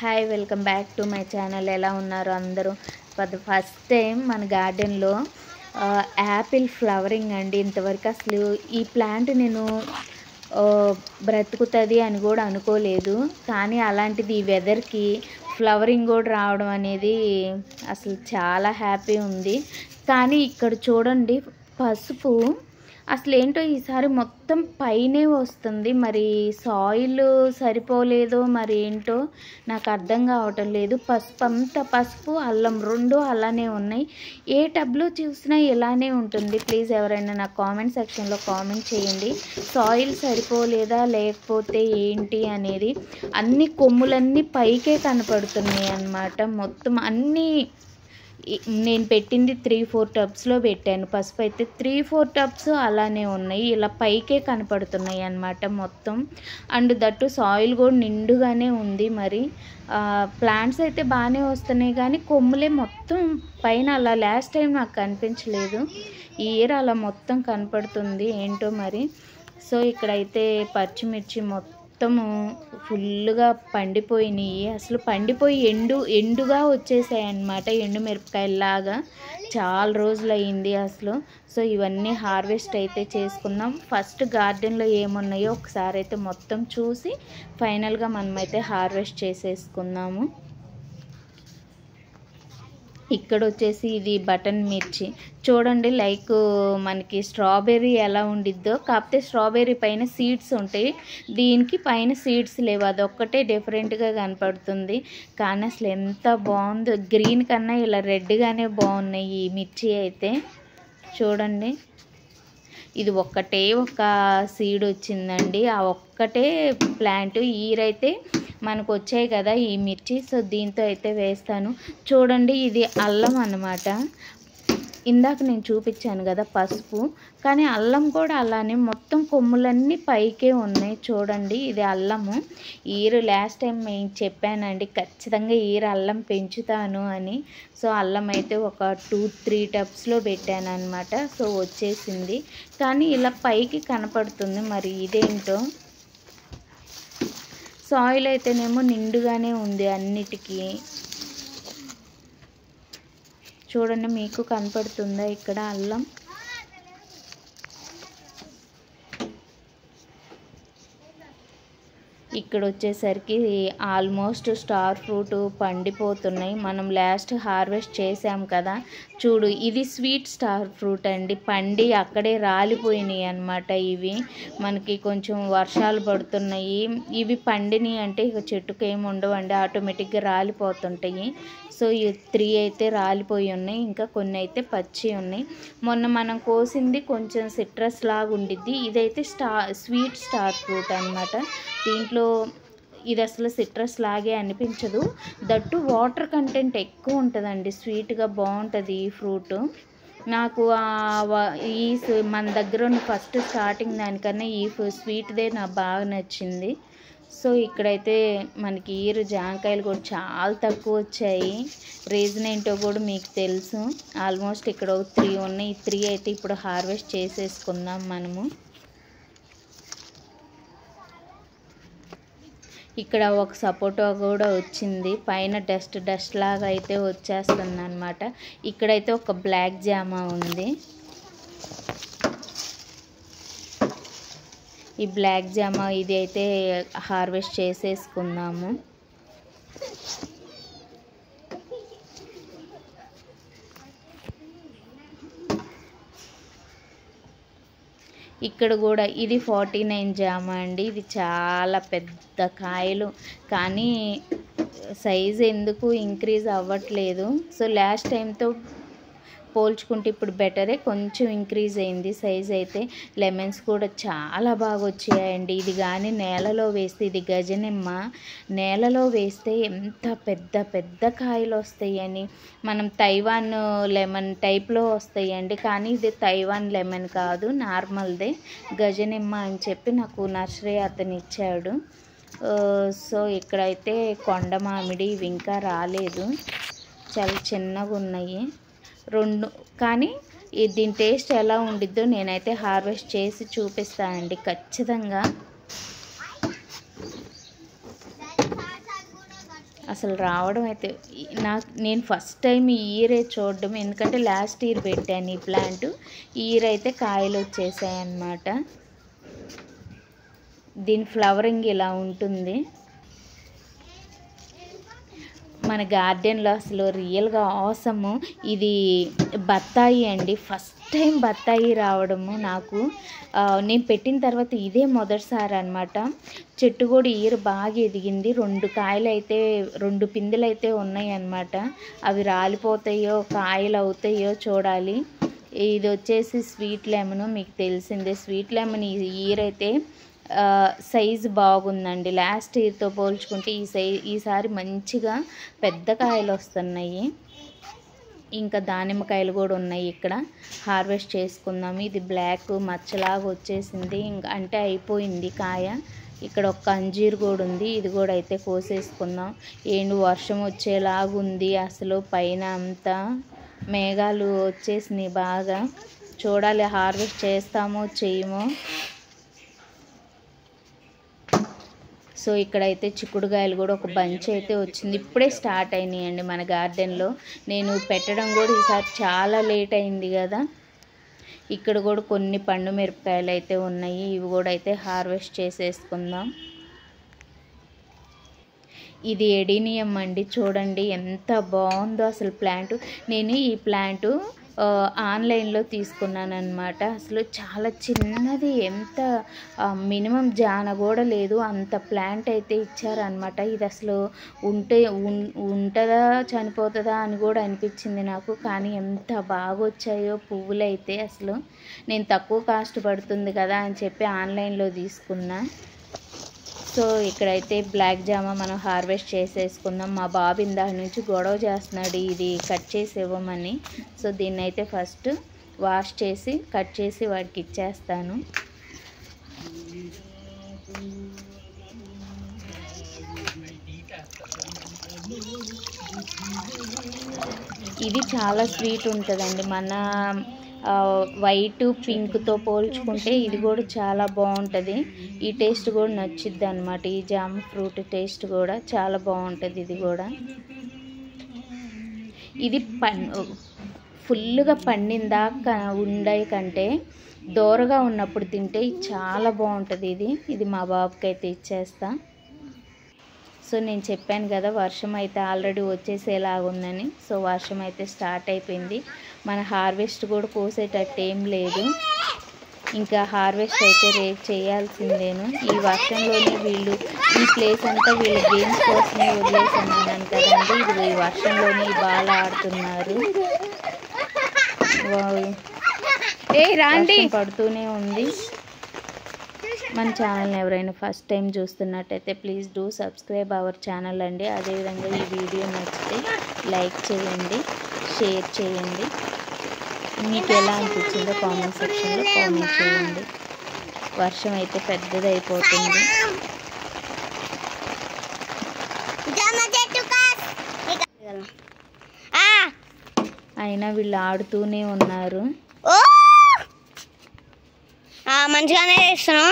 Hi welcome back to my channel. ఎలా ఉన్నారు అందరూ? ఫర్ ఫస్ట్ టైం మన గార్డెన్లో యాపిల్ ఫ్లవరింగ్ అండి. ఇంతవరకు అసలు ఈ ప్లాంట్ నేను బ్రతుకుతుంది అని కూడా అనుకోలేదు. కానీ అలాంటిది ఈ వెదర్కి ఫ్లవరింగ్ కూడా రావడం అనేది అసలు చాలా హ్యాపీ ఉంది. కానీ ఇక్కడ చూడండి పసుపు అసలు ఏంటో ఈసారి మొత్తం పైనే వస్తుంది. మరి సాయిల్ సరిపోలేదో మరి ఏంటో నాకు అర్థం కావటం లేదు. పసుపు అంతా పసుపు అల్లం రెండు అలానే ఉన్నాయి. ఏ టబ్లో చూసినా ఇలానే ఉంటుంది. ప్లీజ్ ఎవరైనా నా కామెంట్ సెక్షన్లో కామెంట్ చేయండి. సాయిల్ సరిపోలేదా లేకపోతే ఏంటి అనేది అన్ని కొమ్ములన్నీ పైకే కనపడుతున్నాయి అన్నమాట మొత్తం అన్నీ నేను పెట్టింది త్రీ ఫోర్ టబ్స్లో పెట్టాను. పసుపు అయితే త్రీ ఫోర్ టబ్స్ అలానే ఉన్నాయి. ఇలా పైకే కనపడుతున్నాయి అన్నమాట మొత్తం. అండ్ దట్టు సాయిల్ కూడా నిండుగానే ఉంది మరి. ప్లాంట్స్ అయితే బాగానే వస్తున్నాయి కానీ కొమ్ములే మొత్తం పైన అలా లాస్ట్ టైం నాకు కనిపించలేదు. ఈ ఇయర్ అలా మొత్తం కనపడుతుంది ఏంటో మరి. సో ఇక్కడైతే పచ్చిమిర్చి మొత్తం మొత్తము ఫుల్గా పండిపోయినాయి. అసలు పండిపోయి ఎండు ఎండుగా వచ్చేసాయి అన్నమాట ఎండు మిరపకాయలాగా చాలా రోజులు అయింది అసలు. సో ఇవన్నీ హార్వెస్ట్ అయితే చేసుకున్నాం. ఫస్ట్ గార్డెన్లో ఏమున్నాయో ఒకసారి అయితే మొత్తం చూసి ఫైనల్గా మనమైతే హార్వెస్ట్ చేసేసుకున్నాము. ఇక్కడ వచ్చేసి ఇది బటన్ మిర్చి. చూడండి లైక్ మనకి స్ట్రాబెర్రీ ఎలా ఉండిద్దో కాకపోతే స్ట్రాబెర్రీ పైన సీడ్స్ ఉంటాయి. దీనికి పైన సీడ్స్ లేవు. అదొక్కటే డిఫరెంట్గా కనపడుతుంది. కానీ అసలు ఎంత బాగుందో. గ్రీన్ కన్నా ఇలా రెడ్గానే బాగున్నాయి ఈ మిర్చి అయితే. చూడండి. ఇది ఒక్కటే ఒక సీడ్ వచ్చిందండి. ఆ ఒక్కటే ప్లాంట్ ఈరైతే మనకు వచ్చాయి కదా ఈ మిర్చి. సో దీంతో అయితే వేస్తాను. చూడండి ఇది అల్లం అన్నమాట. ఇందాక నేను చూపించాను కదా పసుపు కానీ అల్లం కూడా అలానే మొత్తం కొమ్ములన్నీ పైకే ఉన్నాయి చూడండి ఇది అల్లము. ఈరు లాస్ట్ టైం నేను చెప్పానండి ఖచ్చితంగా ఈరు అల్లం పెంచుతాను అని. సో అల్లం అయితే ఒక టూ త్రీ టబ్స్లో పెట్టాను అనమాట సో వచ్చేసింది. కానీ ఇలా పైకి కనపడుతుంది. మరి ఇదేంటో? సాయిల్ అయితేనేమో నిండుగానే ఉంది అన్నిటికీ. చూడండి మీకు కనపడుతుందా? ఇక్కడ అల్లం ఇక్కడ వచ్చేసరికి ఆల్మోస్ట్ స్టార్ ఫ్రూట్ పండిపోతున్నాయి. మనం లాస్ట్ హార్వెస్ట్ చేసాం కదా. చూడు ఇది స్వీట్ స్టార్ ఫ్రూట్ అండి. పండి అక్కడే రాలిపోయినాయి అన్నమాట ఇవి. మనకి కొంచెం వర్షాలు పడుతున్నాయి. ఇవి పండినాయి అంటే ఇక చెట్టుకు ఏమి ఉండవండి ఆటోమేటిక్గా రాలిపోతుంటాయి. సో ఈ త్రీ అయితే రాలిపోయి ఉన్నాయి. ఇంకా కొన్ని అయితే పచ్చి ఉన్నాయి. మొన్న మనం కోసింది కొంచెం సిట్రస్ లాగా ఉండిద్ది ఇదైతే స్టా స్వీట్ స్టార్ ఫ్రూట్ అన్నమాట. దీంట్లో ఇది అసలు సిట్రస్ లాగే అనిపించదు. దట్టు వాటర్ కంటెంట్ ఎక్కువ ఉంటుందండి. స్వీట్గా బాగుంటుంది ఈ ఫ్రూట్. నాకు ఈ మన దగ్గర ఉన్న ఫస్ట్ స్టార్టింగ్ దానికన్నా ఈ స్వీట్దే నాకు బాగా నచ్చింది. సో ఇక్కడైతే మనకి ఈరు జాంకాయలు కూడా చాలా తక్కువ వచ్చాయి. రీజన్ ఏంటో కూడా మీకు తెలుసు. ఆల్మోస్ట్ ఇక్కడ ఒక త్రీ ఉన్నాయి. ఈ త్రీ అయితే ఇప్పుడు హార్వెస్ట్ చేసేసుకుందాం మనము. ఇక్కడ ఒక సపోటా కూడా వచ్చింది. పైన డస్ట్ డస్ట్ లాగా అయితే వచ్చేస్తుంది అనమాట ఇక్కడైతే ఒక బ్లాక్ జామా ఉంది. ఈ బ్లాక్ జామా ఇది అయితే హార్వెస్ట్ చేసేసుకుందాము. ఇక్కడ కూడా ఇది ఫార్టీ నైన్ జామ అండి. ఇది చాలా పెద్ద కాయలు. కానీ సైజ్ ఎందుకు ఇంక్రీజ్ అవ్వట్లేదు. సో లాస్ట్ టైంతో పోల్చుకుంటే ఇప్పుడు బెటరే కొంచెం ఇంక్రీజ్ అయింది. సైజ్ అయితే లెమన్స్ కూడా చాలా బాగా వచ్చాయండి. ఇది కానీ నేలలో వేస్తే ఇది గజనిమ్మ. నేలలో వేస్తే ఎంత పెద్ద పెద్ద కాయలు వస్తాయని. మనం తైవాన్ లెమన్ టైప్లో వస్తాయండి. కానీ ఇది తైవాన్ లెమన్ కాదు నార్మల్దే. గజనిమ్మ అని చెప్పి నాకు నర్సరీ అతను ఇచ్చాడు. సో ఇక్కడైతే కొండ మామిడి ఇవి ఇంకా రాలేదు. చాలా చిన్నగా ఉన్నాయి రెండు. కానీ ఈ దీని టేస్ట్ ఎలా ఉండిద్దో నేనైతే హార్వెస్ట్ చేసి చూపిస్తానండి ఖచ్చితంగా. అసలు రావడం అయితే నాకు నేను ఫస్ట్ టైం ఈ చూడడం ఎందుకంటే లాస్ట్ ఇయర్ పెట్టాను ఈ ప్లాంట్. ఈ ఇయర్ అయితే కాయలు వచ్చేసాయి అన్నమాట దీని ఫ్లవరింగ్ ఇలా ఉంటుంది. మన గార్డెన్లో అసలు రియల్గా ఆసము. ఇది బత్తాయి అండి. ఫస్ట్ టైం బత్తాయి రావడము నాకు. నేను పెట్టిన తర్వాత ఇదే మొదటిసారి అనమాట చెట్టు కూడా ఈరు బాగా ఎదిగింది. రెండు కాయలు అయితే రెండు పిందెలు అయితే ఉన్నాయి అన్నమాట. అవి రాలిపోతాయో కాయలు అవుతాయో చూడాలి. ఇది వచ్చేసి స్వీట్ లెమన్ మీకు తెలిసిందే. స్వీట్ లెమన్ ఈ ఇయర్ అయితే సైజు బాగుందండి. లాస్ట్ ఇయర్తో పోల్చుకుంటే ఈ సై ఈసారి మంచిగా పెద్ద కాయలు వస్తున్నాయి. ఇంకా దానిమ్మకాయలు కూడా ఉన్నాయి ఇక్కడ. హార్వెస్ట్ చేసుకుందాం. ఇది బ్లాక్ మచ్చలాగా వచ్చేసింది. ఇంకా అంటే అయిపోయింది కాయ. ఇక్కడ ఒక అంజీర్ కూడా ఉంది. ఇది కూడా అయితే కోసేసుకుందాం. ఏంటి వర్షం వచ్చేలాగుంది అసలు పైన అంతా మేఘాలు వచ్చేసినాయి బాగా. చూడాలి హార్వెస్ట్ చేస్తామో చేయమో. సో ఇక్కడైతే చిక్కుడుగాయలు కూడా ఒక బంచ్ అయితే వచ్చింది. ఇప్పుడే స్టార్ట్ అయినాయండి మన గార్డెన్లో. నేను పెట్టడం కూడా ఈసారి చాలా లేట్ అయింది కదా. ఇక్కడ కూడా కొన్ని పండు మిరపకాయలు అయితే ఉన్నాయి. ఇవి కూడా అయితే హార్వెస్ట్ చేసేసుకుందాం. ఇది ఎడినియం అండి. చూడండి ఎంత బాగుందో అసలు ప్లాంట్. నేను ఈ ప్లాంటు ఆన్లైన్లో తీసుకున్నాను అనమాట అసలు చాలా చిన్నది ఎంత మినిమం జాన కూడా లేదు. అంత ప్లాంట్ అయితే ఇచ్చారనమాట ఇది అసలు ఉంటే ఉంటుందా చనిపోతుందా అని కూడా అనిపించింది నాకు. కానీ ఎంత బాగా వచ్చాయో పువ్వులు అయితే అసలు. నేను తక్కువ కాస్ట్ పడుతుంది కదా అని చెప్పి ఆన్లైన్లో తీసుకున్నా. సో ఇక్కడైతే బ్లాక్ జామా మనం హార్వెస్ట్ చేసేసుకుందాం. మా బాబు ఇందాక నుంచి గొడవ చేస్తున్నాడు ఇది కట్ చేసి ఇవ్వమని సో దీన్ని అయితే ఫస్ట్ వాష్ చేసి కట్ చేసి వాడికి ఇచ్చేస్తాను. ఇది చాలా స్వీట్ ఉంటుందండి. మన వైట్ పింక్తో పోల్చుకుంటే ఇది కూడా చాలా బాగుంటుంది. ఈ టేస్ట్ కూడా నచ్చిద్ది అనమాట ఈ జామ ఫ్రూట్ టేస్ట్ కూడా చాలా బాగుంటుంది ఇది కూడా. ఇది పన్ ఫుల్గా పండిందాక ఉండే కంటే దోరగా ఉన్నప్పుడు తింటే చాలా బాగుంటుంది ఇది. ఇది మా బాబుకి అయితే ఇచ్చేస్తా. సో నేను చెప్పాను కదా వర్షం అయితే ఆల్రెడీ వచ్చేసేలాగుందని. సో వర్షం అయితే స్టార్ట్ అయిపోయింది. మన హార్వెస్ట్ కూడా కోసేటట్టు ఏం లేదు. ఇంకా హార్వెస్ట్ అయితే రేపు చేయాల్సిందేను. ఈ వర్షంలోనే వీళ్ళు ఈ ప్లేస్ అంతా వీళ్ళ గేమ్స్ కోసమే వదిలేసాను కదండి. ఇది ఈ వర్షంలోనే బాల్ ఆడుతున్నారు. ఏ రాండి. పడుతూనే ఉంది. మన ఛానల్ని ఎవరైనా ఫస్ట్ టైం చూస్తున్నట్టయితే please do subscribe our channel అండి. అదేవిధంగా ఈ వీడియో నచ్చితే లైక్ చేయండి షేర్ చేయండి. మీకు ఎలా అనిపించిందో కామెంట్ సెక్షన్లో కామెంట్ చేయండి. వర్షం అయితే పెద్దది అయిపోతుంది అయినా వీళ్ళు ఆడుతూనే ఉన్నారు. మంచిగానే చేస్తున్నాం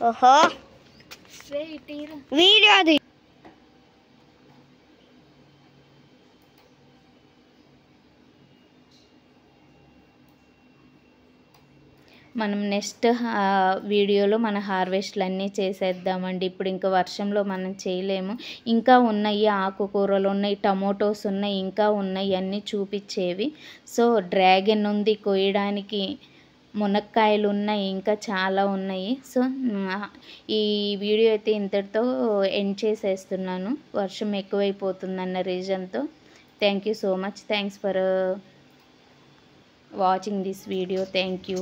ఓహో. వీడియో అది. మనం నెక్స్ట్ వీడియోలో మన హార్వెస్ట్లు అన్నీ చేసేద్దామండి. ఇప్పుడు ఇంకా వర్షంలో మనం చేయలేము. ఇంకా ఉన్నాయి ఆకుకూరలు ఉన్నాయి టమోటోస్ ఉన్నాయి ఇంకా ఉన్నాయి అన్నీ చూపించేవి. సో డ్రాగన్ ఉంది కొయ్యడానికి. మునక్కాయలు ఉన్నాయి ఇంకా చాలా ఉన్నాయి. సో ఈ వీడియో అయితే ఇంతటితో ఎండ్ చేసేస్తున్నాను. వర్షం ఎక్కువైపోతుందన్న రీజన్తో. Thank you so much thanks for watching this video thank you